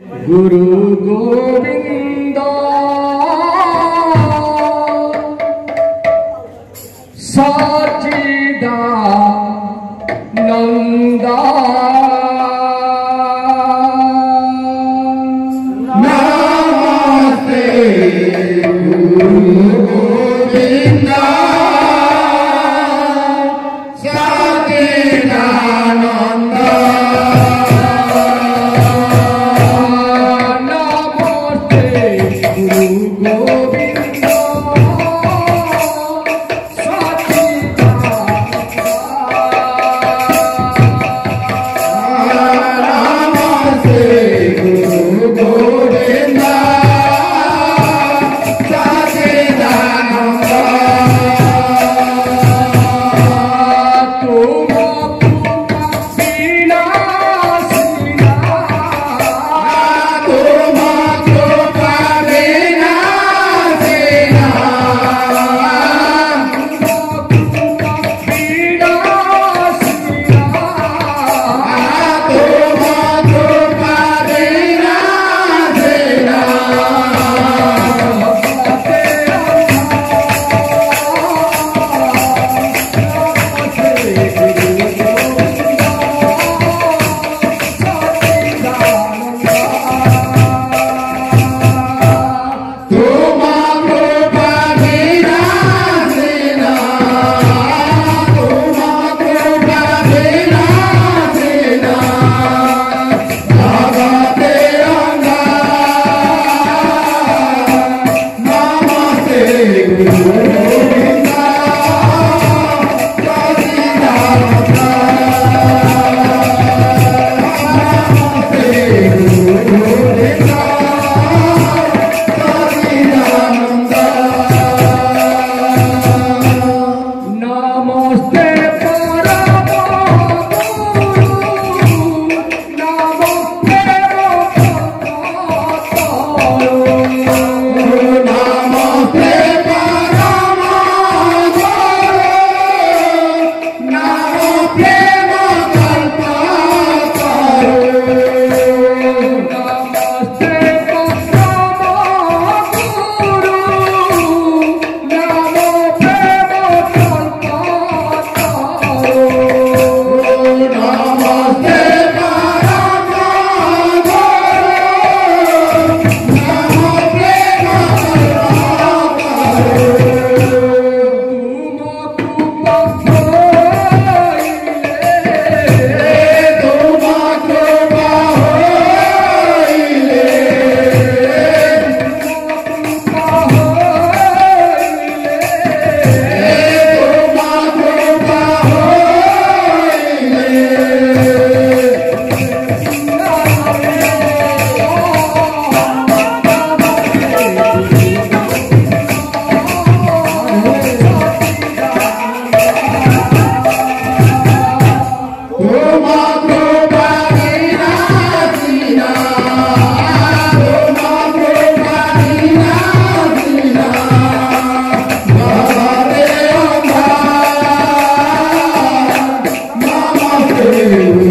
Guru Govinda. Sajida Nandana Yeah. community we